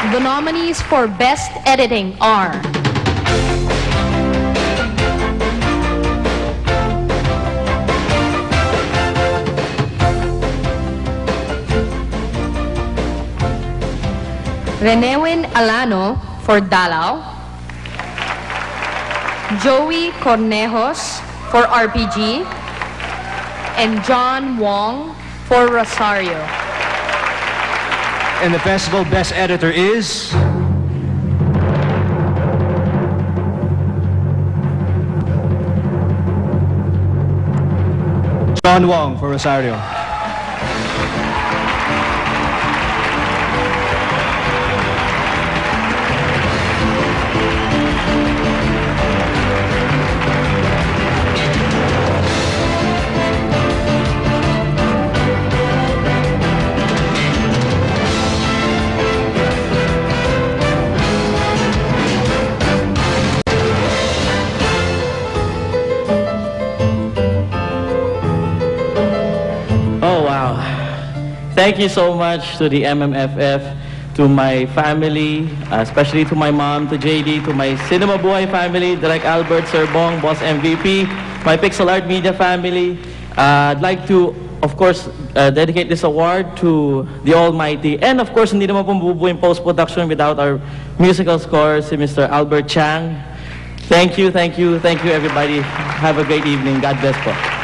The nominees for Best Editing are Renewin Alano for Dalaw, Joey Cornejos for RPG, and John Wong for Rosario. And the festival best editor is... John Wong for Rosario. Thank you so much to the MMFF, to my family, uh, especially to my mom, to JD, to my Cinemabuhay family, Direk Albert, Sir Bong, Boss MVP, my Pixel Art Media family. Uh, I'd like to, of course, uh, dedicate this award to the Almighty. And of course, hindi naman po post-production without our musical score, si Mr. Albert Chang. Thank you, thank you, thank you everybody. Have a great evening. God bless po.